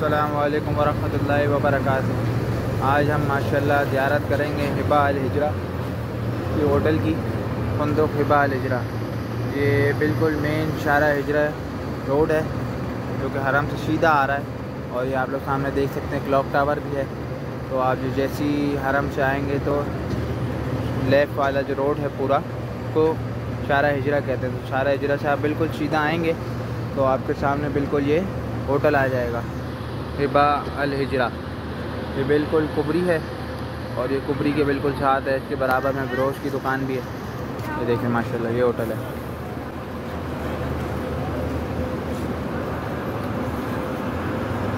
अस्सलाम वालेकुम वरहमतुल्लाहि वबरकातुहू आज हम माशाल्लाह ज़्यारत करेंगे हिबा अल हिजरा की होटल की फंदुक हिबा अल हिजरा। ये बिल्कुल मेन शारा हिजरा रोड है, जो कि हरम से सीधा आ रहा है, और ये आप लोग सामने देख सकते हैं क्लॉक टावर भी है। तो आप जो जैसी हरम से आएँगे तो लेफ़्ट वाला जो रोड है पूरा को शारा हिजरा कहते हैं। तो शारा हिजरा से आप बिल्कुल सीधा आएँगे तो आपके सामने बिल्कुल ये होटल आ जाएगा। हिबा अल हिजरा। ये बिल्कुल कुबरी है और ये कुबरी के बिल्कुल साथ है, इसके बराबर में ब्रोश की दुकान भी है। ये देखें माशाल्लाह, ये होटल है।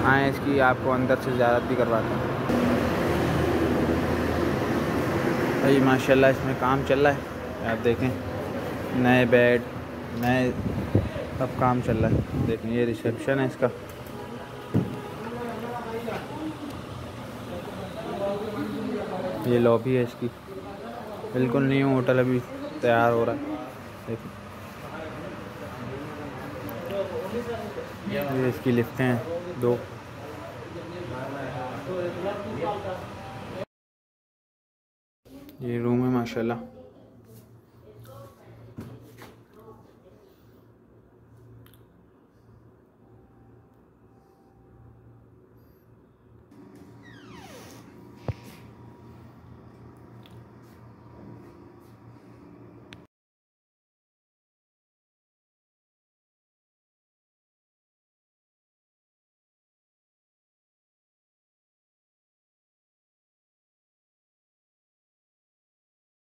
आए इसकी, आपको अंदर से ज़्यादा भी करवाता हूँ। भाई, माशाल्लाह, इसमें काम चल रहा है। आप देखें, नए बेड, नए, सब काम चल रहा है। देखें, ये रिसेप्शन है इसका। ये लॉबी है इसकी। बिल्कुल न्यू होटल अभी तैयार हो रहा है। ये इसकी लिफ्टें हैं, दो। ये रूम है, माशाल्लाह।